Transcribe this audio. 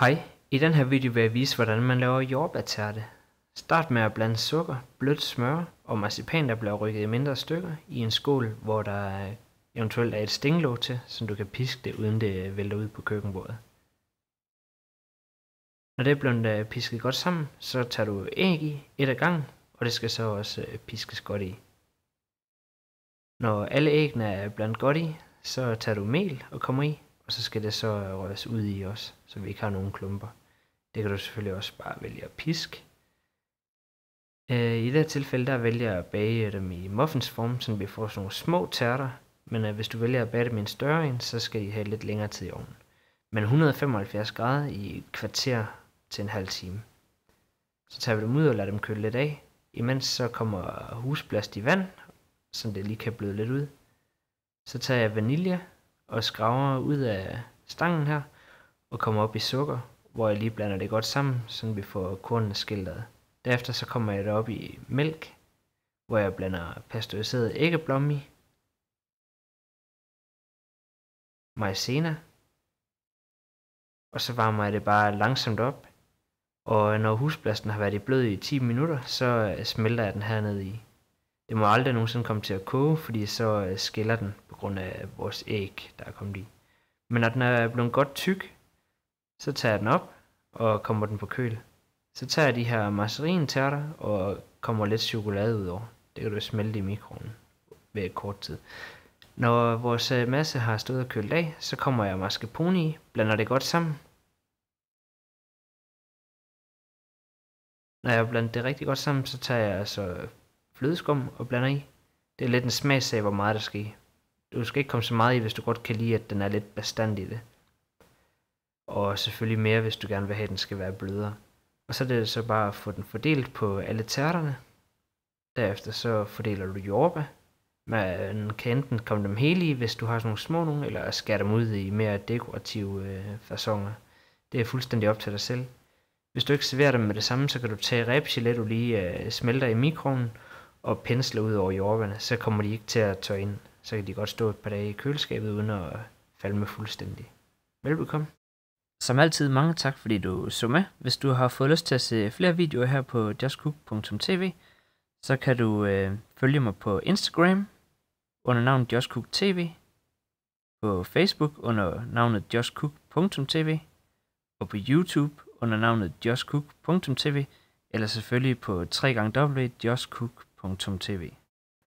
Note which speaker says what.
Speaker 1: Hej, i den her video vil jeg vise, hvordan man laver jordbærterte. Start med at blande sukker, blødt smør og marcipan, der bliver rykket i mindre stykker, i en skål, hvor der eventuelt er et stinglåg til, så du kan piske det, uden det vælter ud på køkkenbordet. Når det er blevet øh, pisket godt sammen, så tager du æg i et af gangen, og det skal så også øh, piskes godt i. Når alle æggene er blandt godt i, så tager du mel og kommer i, og så skal det så røres ud i os, så vi ikke har nogen klumper. Det kan du selvfølgelig også bare vælge at piske. Øh, I det her tilfælde, der vælger jeg at bage dem i muffinsform, så vi får sådan nogle små tærter. Men øh, hvis du vælger at bage dem i en større en, så skal I have lidt længere tid i ovnen. Men 175 grader i et kvarter til en halv time. Så tager vi dem ud og lader dem køle lidt af. Imens så kommer husblast i vand, så det lige kan bløde lidt ud. Så tager jeg vanilje og skraver ud af stangen her, og kommer op i sukker, hvor jeg lige blander det godt sammen, så vi får kornene skilt ad. Derefter så kommer jeg det op i mælk, hvor jeg blander pasteuriseret æggeblomme i, maizena, og så varmer jeg det bare langsomt op, og når husblasten har været i blød i 10 minutter, så smelter jeg den hernede i. Det må aldrig nogensinde komme til at koge, fordi så øh, skiller den grund af vores æg, der er kommet i. Men når den er blevet godt tyk, så tager jeg den op og kommer den på køl. Så tager jeg de her marcerintærter og kommer lidt chokolade ud over. Det kan du smelte i mikroen ved kort tid. Når vores øh, masse har stået og kølt af, så kommer jeg mascarpone i, blander det godt sammen. Når jeg har blandet det rigtig godt sammen, så tager jeg altså flødeskum og blander i. Det er lidt en smagsag, hvor meget der skal i. Du skal ikke komme så meget i, hvis du godt kan lide, at den er lidt bestand i det. Og selvfølgelig mere, hvis du gerne vil have, at den skal være blødere. Og så er det så bare at få den fordelt på alle tærterne. Derefter så fordeler du jordbær. Man øh, kan enten komme dem hele i, hvis du har sådan nogle små nogle, eller skære dem ud i mere dekorative øh, fasonger. Det er fuldstændig op til dig selv. Hvis du ikke serverer dem med det samme, så kan du tage rebgelet, du lige øh, smelter i mikroen, og pensle ud over jordbærne, så kommer de ikke til at tørre ind. Så kan de godt stå et par dage i køleskabet, uden at falde med fuldstændig. Velbekomme. Som altid, mange tak fordi du så med. Hvis du har fået lyst til at se flere videoer her på justcook.tv, så kan du øh, følge mig på Instagram under navnet justcooktv, på Facebook under navnet justcook.tv, og på YouTube under navnet justcook.tv, eller selvfølgelig på www.justcook.tv.